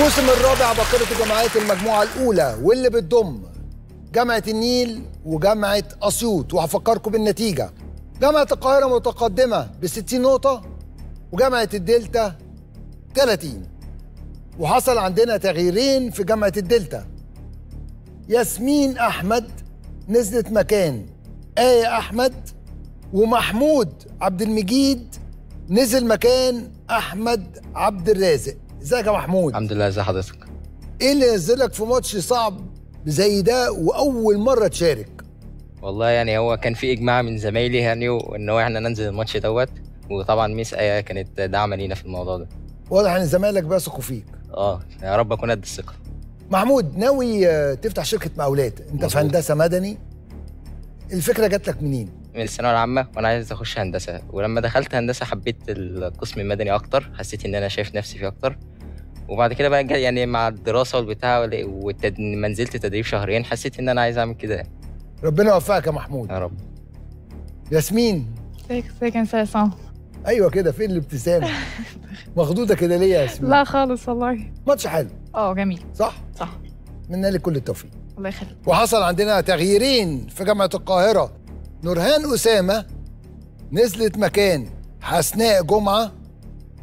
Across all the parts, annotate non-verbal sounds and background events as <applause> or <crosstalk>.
الموسم الرابع بقرة جامعات المجموعة الأولى واللي بتضم جامعة النيل وجامعة أسيوط. وهفكركم بالنتيجة. جامعة القاهرة متقدمة ب 60 نقطة وجامعة الدلتا 30 وحصل عندنا تغييرين في جامعة الدلتا. ياسمين أحمد نزلت مكان. آية أحمد ومحمود عبد المجيد نزل مكان أحمد عبد الرازق. ازيك يا محمود؟ الحمد لله ازي حضرتك؟ إيه اللي نزلك في ماتش صعب زي ده وأول مرة تشارك؟ والله يعني هو كان في إجماع من زمايلي يعني وإن هو إحنا ننزل الماتش دوت وطبعا ميس آية كانت داعمة لينا في الموضوع ده. واضح إن زمايلك بيثقوا فيك. آه يا رب أكون قد الثقة. محمود ناوي تفتح شركة مقاولات؟ أنت في مظبوط. هندسة مدني. الفكرة جات لك منين؟ من الثانوية العامة وأنا عايز أخش هندسة. ولما دخلت هندسة حبيت القسم المدني أكتر حسيت إن أنا شايف نفسي فيه أكتر. وبعد كده بقى يعني مع الدراسة والبتاع ولما نزلت تدريب شهرين حسيت إن أنا عايز أعمل كده. يعني. ربنا يوفقك يا محمود. يا رب. ياسمين. ازيك ازيك يا أيوه كده فين الابتسامة؟ <laughs> مخدوده كده ليه يا ياسمين؟ لا خالص والله. ماتش حلو. آه جميل. صح؟ صح. منا لك كل التوفيق. الله يخليك. وحصل عندنا تغييرين في جامعة القاهرة. نورهان أسامة نزلت مكان حسناء جمعة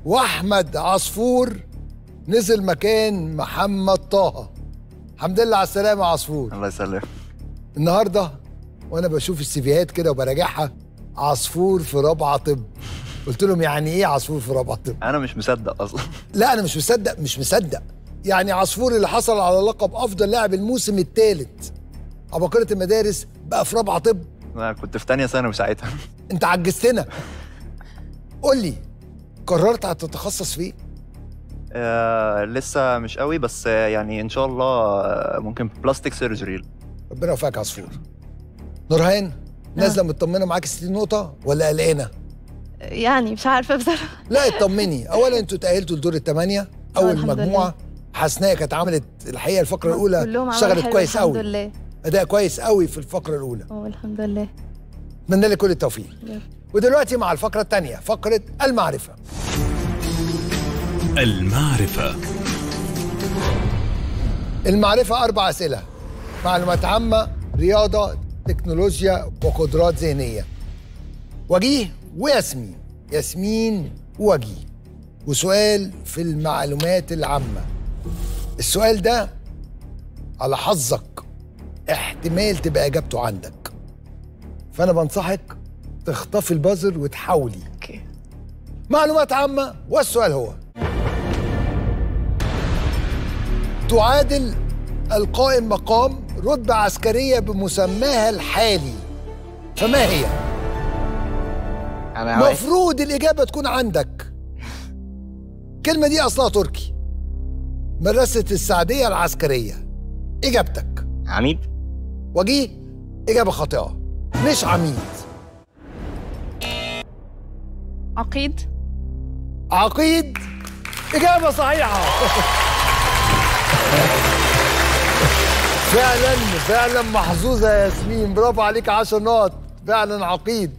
وأحمد عصفور نزل مكان محمد طه. الحمد لله على السلامة يا عصفور. الله يسلمك. النهاردة وأنا بشوف السيفيهات كده وبراجعها عصفور في رابعة طب. قلت لهم يعني إيه عصفور في رابعة طب؟ أنا مش مصدق أصلا. لا أنا مش مصدق مش مصدق. يعني عصفور اللي حصل على لقب أفضل لاعب الموسم الثالث عباقرة المدارس بقى في رابعة طب. أنا كنت في تانية ثانوي ساعتها. أنت عجزتنا. قول لي قررت هتتخصص في إيه؟ آه لسه مش قوي بس آه، يعني إن شاء الله آه، ممكن بلاستيك سيرجري ربنا يوفقك يا عصفور. نورهان نازلة مطمنة معاك 60 نقطة ولا قلقانة؟ يعني مش عارفة بصراحة. لا اطمني. اولا أنتوا تأهلتوا لدور الثمانيه أول الحمد مجموعة. حسناء كانت عملت الحقيقة الفقرة الأولى. كلهم عملوا اشتغلت كويس الحمد قوي لله. أداء كويس قوي في الفقرة الأولى. آه الحمد لله. اتمنى لك كل التوفيق. ودلوقتي مع الفقرة الثانية فقرة المعرفة. المعرفة. المعرفة أربع أسئلة. معلومات عامة رياضة تكنولوجيا وقدرات ذهنية. وجيه وياسمين. ياسمين وجيه. وسؤال في المعلومات العامة. السؤال ده على حظك. احتمال تبقى إجابته عندك. فأنا بنصحك تخطفي البازر وتحاولي. معلومات عامة والسؤال هو تعادل القائم مقام رتبة عسكرية بمسماها الحالي. فما هي؟ أنا عايز- مفروض الإجابة تكون عندك. الكلمة دي أصلها تركي. مدرسة السعدية العسكرية. إجابتك. عميد؟ وجيه؟ إجابة خاطئة. مش عميد. عقيد؟ عقيد؟ إجابة صحيحة. <laughs> فعلا فعلا محظوظة يا ياسمين. برافو عليك 10 نقط. فعلا عقيد.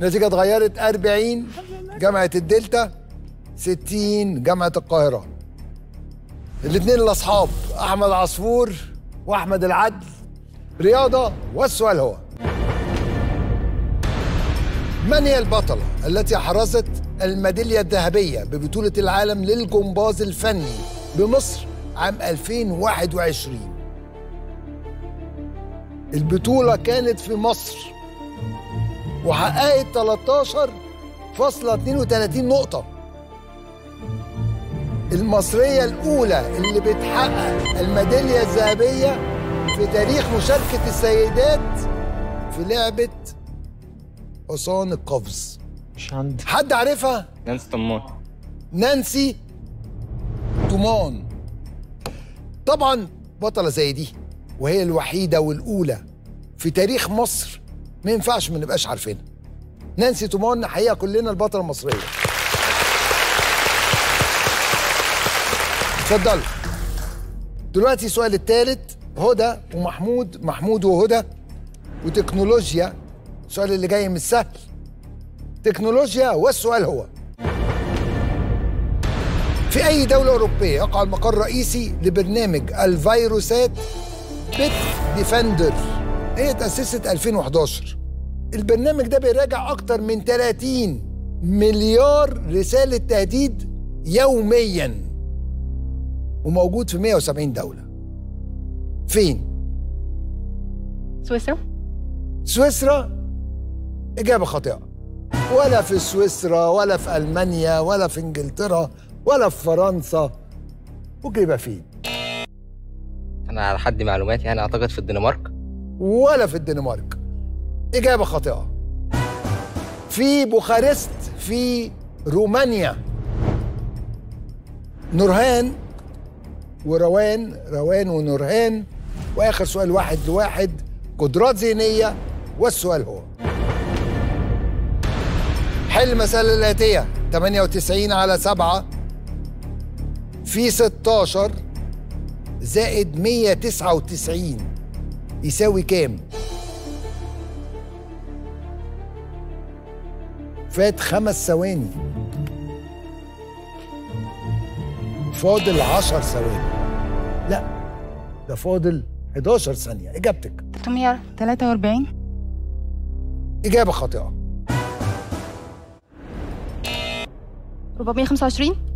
النتيجة اتغيرت 40 جامعة الدلتا 60 جامعة القاهرة. الاثنين الأصحاب أحمد عصفور وأحمد العدل. رياضة والسؤال هو من هي البطلة التي حرزت الميدالية الذهبية ببطولة العالم للجمباز الفني بمصر؟ عام 2021 البطولة كانت في مصر وحققت 13.32 نقطة. المصرية الأولى اللي بتحقق الميدالية الذهبية في تاريخ مشاركة السيدات في لعبة حصان القفز. مش عندي. حد عارفها؟ نانسي طمون. نانسي تومان طبعا بطلة زي دي وهي الوحيدة والأولى في تاريخ مصر. ما ينفعش ما نبقاش عارفينها. نانسي تومان حقيقة كلنا البطلة المصرية. اتفضلوا. دلوقتي السؤال الثالث هدى ومحمود محمود وهدى وتكنولوجيا. السؤال اللي جاي مش سهل. تكنولوجيا والسؤال هو في أي دولة أوروبية يقع المقر الرئيسي لبرنامج الفيروسات بيت ديفندر هي تأسست 2011 البرنامج ده بيراجع أكتر من 30 مليار رسالة تهديد يوميا. وموجود في 170 دولة. فين؟ سويسرا. سويسرا؟ إجابة خاطئة. ولا في سويسرا ولا في ألمانيا ولا في إنجلترا ولا في فرنسا. ممكن يبقى فين أنا على حد معلوماتي يعني أعتقد في الدنمارك. ولا في الدنمارك. إجابة خاطئة. في بوخارست في رومانيا. نورهان وروان روان ونورهان. وآخر سؤال واحد لواحد. قدرات ذهنية والسؤال هو. حل المسألة الآتية 98 على 7 في 16 زائد 199 يساوي كام؟ فات خمس ثواني. فاضل 10 ثواني. لا ده فاضل 11 ثانية. إجابتك. 343 إجابة خاطئة. 425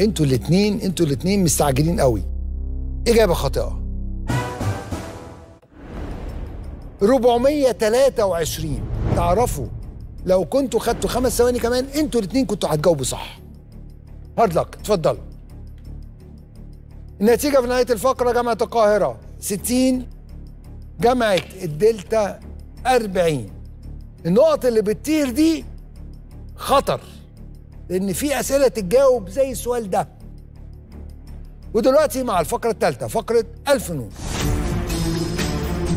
أنتوا الاتنين أنتوا الاتنين مستعجلين قوي. إجابة خاطئة. 423 تعرفوا لو كنتوا خدتوا خمس ثواني كمان أنتوا الاتنين كنتوا هتجاوبوا صح. hard luck اتفضلوا. النتيجة في نهاية الفقرة جامعة القاهرة. 60 جامعة الدلتا 40 النقط اللي بتطير دي خطر. لأن في أسئلة تتجاوب زي السؤال ده. ودلوقتي مع الفقرة الثالثة فقرة الفنون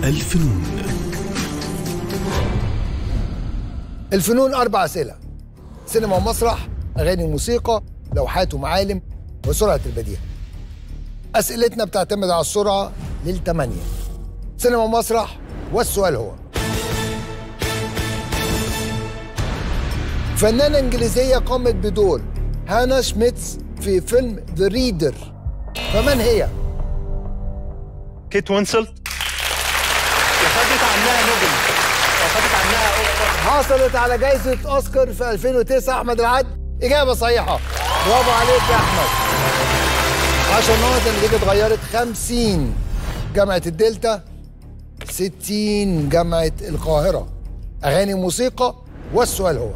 الفنون الفنون أربع أسئلة. سينما ومسرح أغاني وموسيقى لوحات ومعالم وسرعة البديهة. أسئلتنا بتعتمد على السرعة للتمانية. سينما ومسرح والسؤال هو فنانة إنجليزية قامت بدور. هانا شميتس في فيلم The Reader فمن هي؟ كيت وينسلت. وخدت عنها نوبل. وخدت عنها أوسكار حصلت على جائزة أوسكار في 2009 أحمد العد. إجابة صحيحة. برافو عليك يا أحمد. 10 نقط النتيجة اتغيرت 50 جامعة الدلتا 60 جامعة القاهرة. أغاني وموسيقى والسؤال هو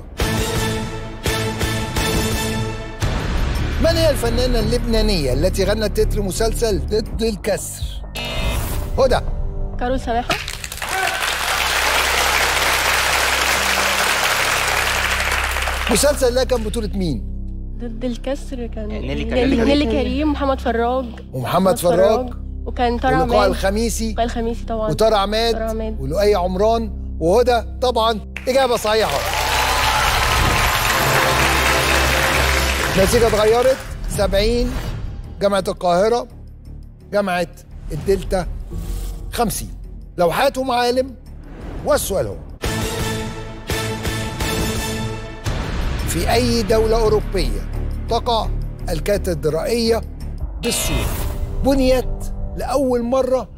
من هي الفنانة اللبنانية التي غنت تتر مسلسل ضد الكسر؟ هدى. كارول سماحة مسلسل ده كان بطولة مين؟ ضد الكسر كان نيلي كريم. نيلي كريم محمد فراج. ومحمد فراج. وكان طارق ولقاء عماد. الخميسي. لقاء الخميسي طبعا. وطارق عماد. طارق عماد. ولؤي عمران. وهدى طبعا. إجابة صحيحة. النتيجة اتغيرت. 70 جامعة القاهرة جامعة الدلتا 50 لوحات ومعالم والسؤال هو في أي دولة أوروبية تقع الكاتدرائية بالسور بنيت لأول مرة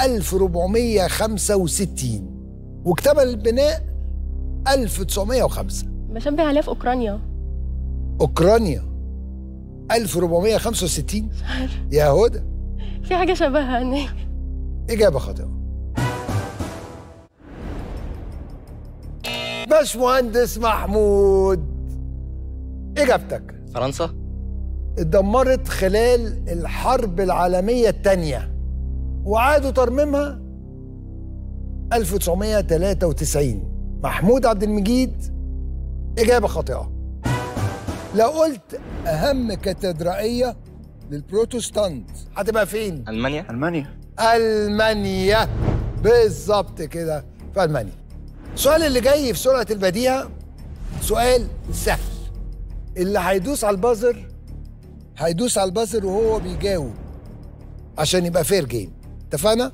1465 واكتمل البناء 1905 بشبه عليها في أوكرانيا. أوكرانيا 1465 يا هدى في حاجة شبهها هناك. إجابة خاطئة. باشمهندس محمود إجابتك. فرنسا؟ اتدمرت خلال الحرب العالمية الثانية وعادوا ترميمها 1993 محمود عبد المجيد إجابة خاطئة. لو قلت أهم كاتدرائية للبروتستانت. هتبقى فين؟ ألمانيا. ألمانيا. ألمانيا. بالظبط كده. في ألمانيا. السؤال اللي جاي في سرعة البديهة سؤال سهل. اللي هيدوس على ال buzzer هيدوس على البازر وهو بيجاوب عشان يبقى fair game اتفقنا؟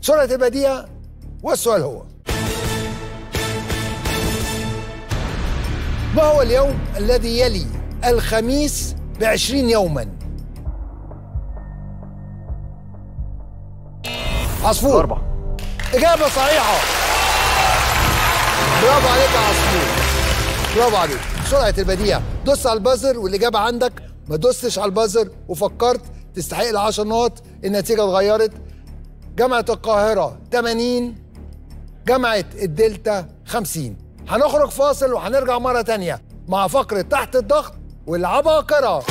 سرعة البديهة والسؤال هو. ما هو اليوم الذي يلي الخميس بعشرين يوما؟ عصفور. أربعة. إجابة صحيحة. برافو عليك يا عصفور. برافو عليك. سرعة البديهة. دوس على البازر والإجابة عندك. ما دوستش على البازر وفكرت تستحق العشر نقط. النتيجة اتغيرت. جامعة القاهرة 80 جامعة الدلتا 50 هنخرج فاصل وهنرجع مرة تانية مع فقرة تحت الضغط والعباقرة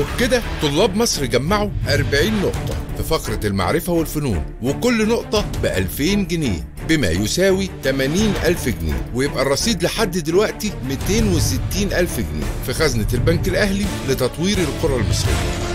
وبكده طلاب مصر جمعوا 40 نقطة في فقرة المعرفة والفنون وكل نقطة ب 2000 جنيه بما يساوي 80 ألف جنيه ويبقى الرصيد لحد دلوقتي 260 ألف جنيه. في خزنة البنك الأهلي لتطوير القرى المصرية.